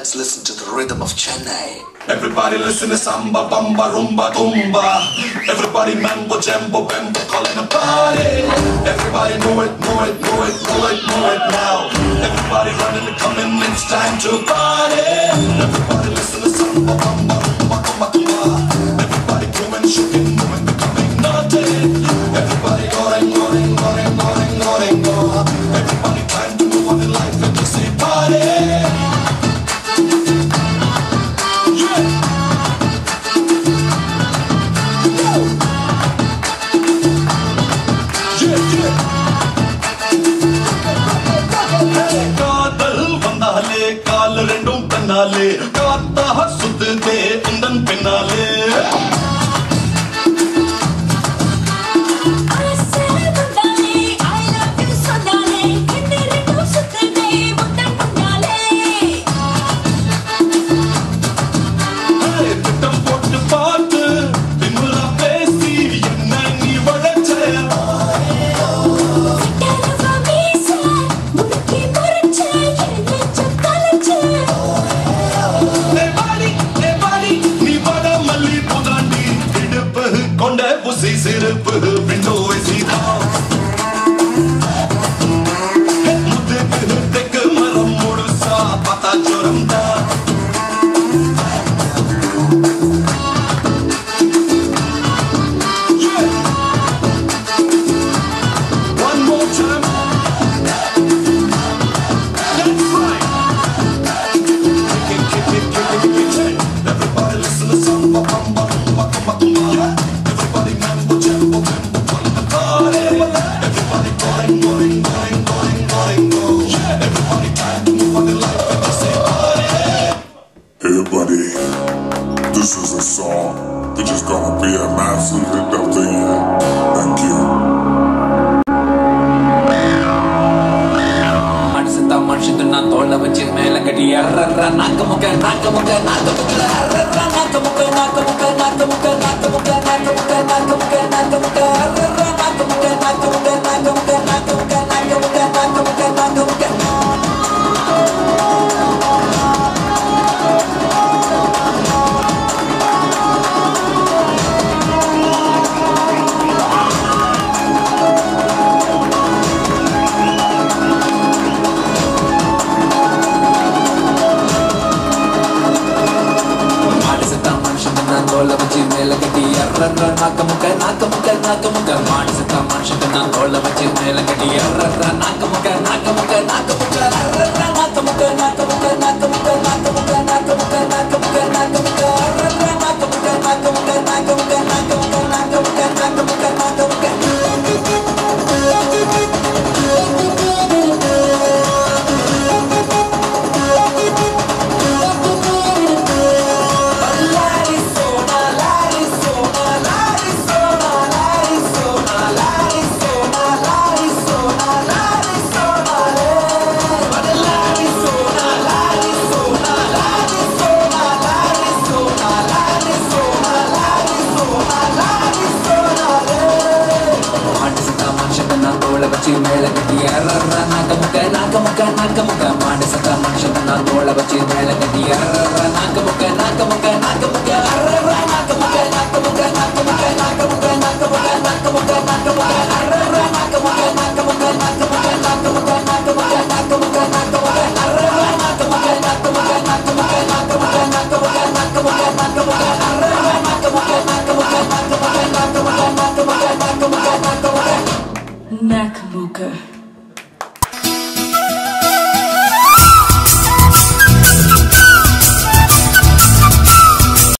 listen to the rhythm of Chennai. Everybody listen to samba, bamba, rumba, tumba. Everybody mambo, jambo, bambo, calling a party. Everybody know it, know it, know it, know it, know it now. Everybody running and coming, it's time to party. Everybody listen ரெண்டும் தன்னாலே காத்தாக சுத்துதே உந்தன் பின்னாலே Every noise he this is a song which is gonna be a massive hit of the year. Thank you. மனுஷன் மனுஷன் நான் தோல்ல வச்சு மேல கட்டி அர்ற நாக்க முக்க நாக்க முக்க நாக்க முக்க அர்ற நாக்க முக்க நாக்க முக்க நாக்க முக்க நாக்க முக்க மனுஷன் வச்சு மேல கட்டி நாக்க முக்க நாக்க முக்க நாக்க முக்க மாடு செத்தா மனுஷன் நான் தோல்ல வச்சு மேல கட்டி வச்சு மேல கட்டி நாக்க முக்க நாக்க முக்க நாக்க முக்க மாட்டு சத்த மனுஷன் நான் தோலை வச்சு மேல கட்டி நாக்க முக்க நாக்க முக்க Nakamuka.